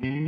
Mm-hmm.